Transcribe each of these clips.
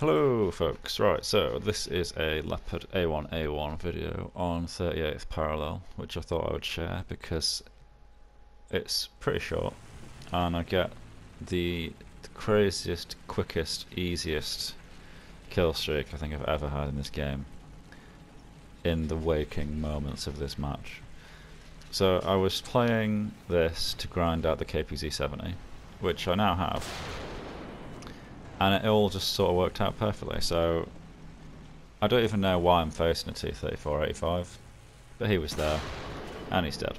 Hello folks, right so this is a Leopard A1A1 video on 38th parallel which I thought I would share because it's pretty short and I get the, craziest, quickest, easiest kill streak I think I've ever had in this game in the waking moments of this match. So I was playing this to grind out the KPZ-70 which I now have and it all just sort of worked out perfectly. So I don't even know why I'm facing a T-34-85, but he was there, and he's dead.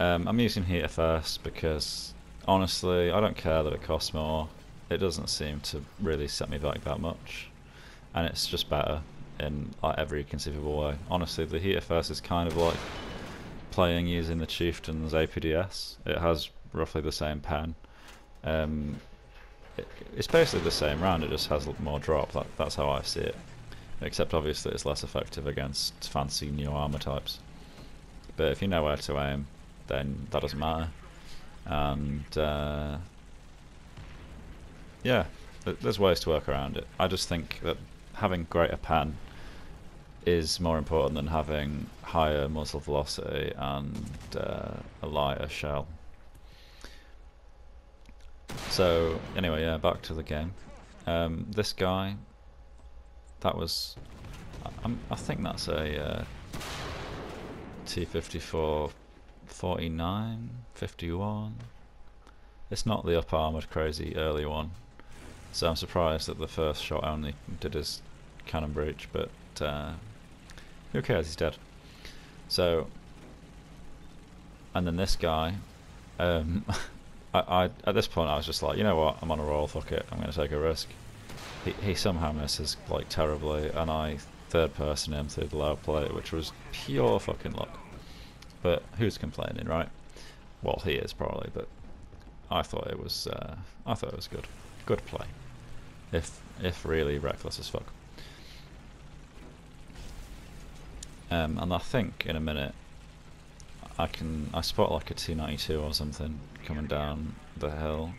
Um, I'm using HEAT-FS because honestly, I don't care that it costs more. It doesn't seem to really set me back that much, and it's just better in like, every conceivable way. Honestly, the HEAT-FS is kind of like playing using the Chieftain's APDS. It has roughly the same pen. Um, it's basically the same round, it just has more drop, that, that's how I see it. Except obviously it's less effective against fancy new armor types. But if you know where to aim, then that doesn't matter. And uh, yeah, there's ways to work around it. I just think that having greater pen is more important than having higher muzzle velocity and uh, a lighter shell. So anyway, yeah, back to the game. Um, this guy, that was, I, I think that's a uh, T54 49, 51. It's not the up armoured crazy early one, so I'm surprised that the first shot only did his cannon breech, but uh, who cares, he's dead. So, and then this guy, um, I, at this point I was just like, you know what, I'm on a roll, fuck it, I'm going to take a risk. He, he somehow misses like terribly, and I third person him through the low plate, which was pure fucking luck. But who's complaining, right? Well, he is probably, but I thought it was, uh, I thought it was good, good play, if if really reckless as fuck. Um, and I think in a minute I can I spot like a T92 or something coming down the hill.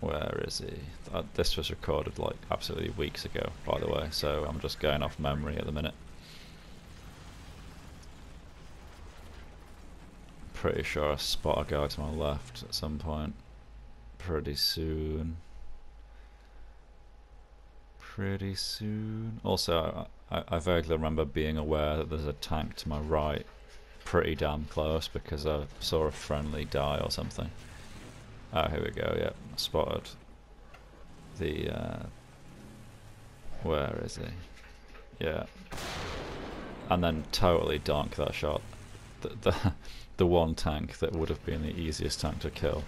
Where is he? Uh, this was recorded like absolutely weeks ago, by the way, so I'm just going off memory at the minute. Pretty sure I spot a guy to my left at some point. Pretty soon. Pretty soon. Also, I, I vaguely remember being aware that there's a tank to my right pretty damn close because I saw a friendly die or something. Oh, here we go, yep, spotted the, uh, where is he? Yeah. And then totally donk that shot. The, the, the one tank that would have been the easiest tank to kill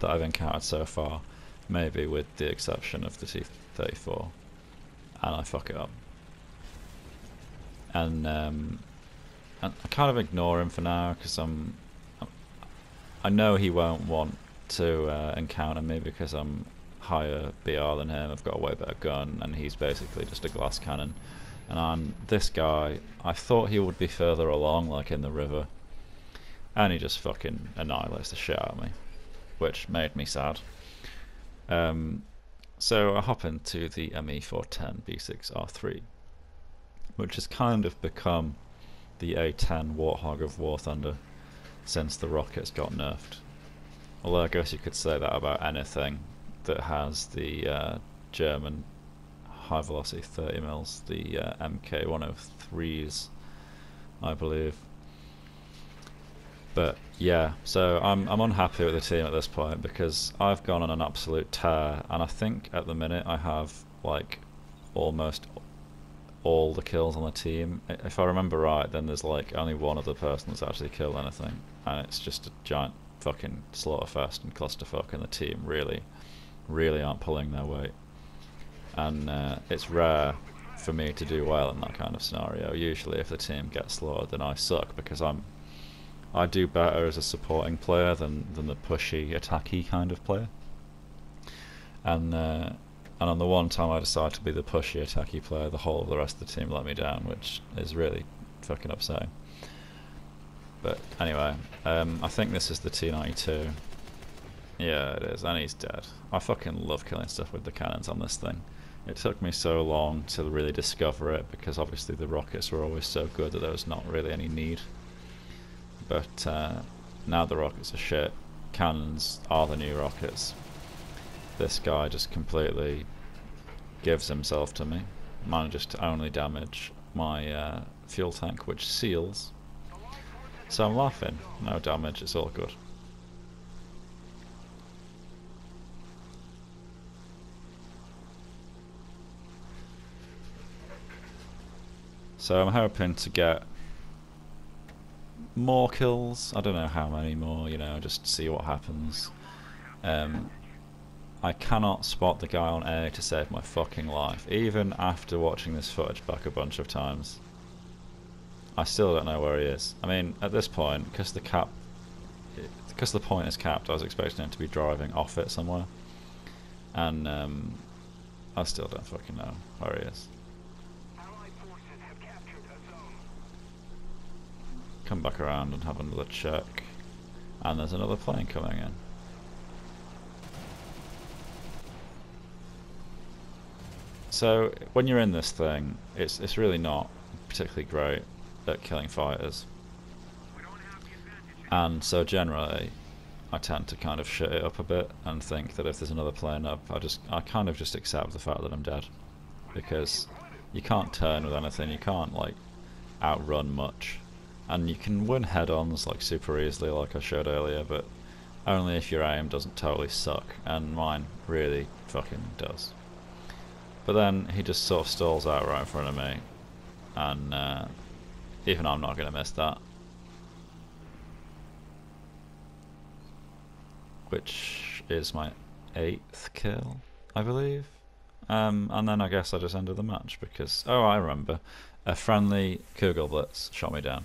that I've encountered so far, maybe with the exception of the T-34, and I fuck it up. And um, I, I kind of ignore him for now because I'm, I know he won't want to uh, encounter me because I'm higher BR than him. I've got a way better gun, and he's basically just a glass cannon. And I'm this guy. I thought he would be further along, like in the river, and he just fucking annihilates the shit out of me, which made me sad. Um, so I hop into the ME410 B6R3, which has kind of become the A10 Warthog of War Thunder since the rockets got nerfed. Although I guess you could say that about anything that has the uh, German high velocity 30 mils, the uh, MK103s, I believe. But yeah, so I'm I'm unhappy with the team at this point because I've gone on an absolute tear, and I think at the minute I have like almost all the kills on the team. If I remember right, then there's like only one other person that's actually killed anything, and it's just a giant fucking slaughterfest and clusterfuck, and the team really, really aren't pulling their weight. And uh, it's rare for me to do well in that kind of scenario. Usually, if the team gets slaughtered, then I suck because I'm I do better as a supporting player than than the pushy, attacky kind of player. And uh, and on the one time I decide to be the pushy, attacky player, the whole of the rest of the team let me down, which is really fucking upsetting. But anyway, um, I think this is the T92. Yeah, it is, and he's dead. I fucking love killing stuff with the cannons on this thing. It took me so long to really discover it because obviously the rockets were always so good that there was not really any need. But uh, now the rockets are shit. Cannons are the new rockets. This guy just completely gives himself to me. Manages to only damage my uh, fuel tank, which seals. So I'm laughing. No damage, it's all good. So I'm hoping to get more kills. I don't know how many more, you know, just see what happens. Um, I cannot spot the guy on A to save my fucking life, even after watching this footage back a bunch of times. I still don't know where he is. I mean, at this point, because the cap, because the point is capped, I was expecting him to be driving off it somewhere, and um, I still don't fucking know where he is. Come back around and have another check, and there's another plane coming in. So when you're in this thing, it's it's really not particularly great at killing fighters. And so generally, I tend to kind of shut it up a bit and think that if there's another plane up, I just I kind of just accept the fact that I'm dead, because you can't turn with anything, you can't like outrun much, and you can win head-ons like super easily, like I showed earlier, but only if your aim doesn't totally suck, and mine really fucking does. But then he just sort of stalls out right in front of me, and uh, even I'm not going to miss that. Which is my eighth kill, I believe. Um, and then I guess I just ended the match because, oh, I remember, a friendly Kugelblitz shot me down.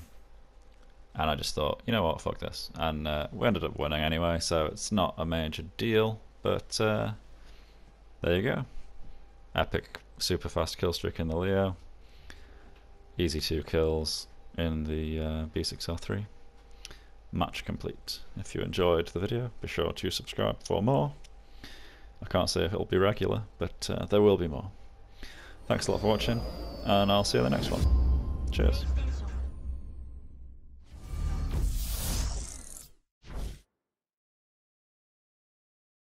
And I just thought, you know what, fuck this. And uh, we ended up winning anyway, so it's not a major deal, but uh, there you go. Epic super fast kill streak in the Leo. Easy two kills in the uh, B6R3. Match complete. If you enjoyed the video, be sure to subscribe for more. I can't say if it'll be regular, but uh, there will be more. Thanks a lot for watching, and I'll see you in the next one. Cheers.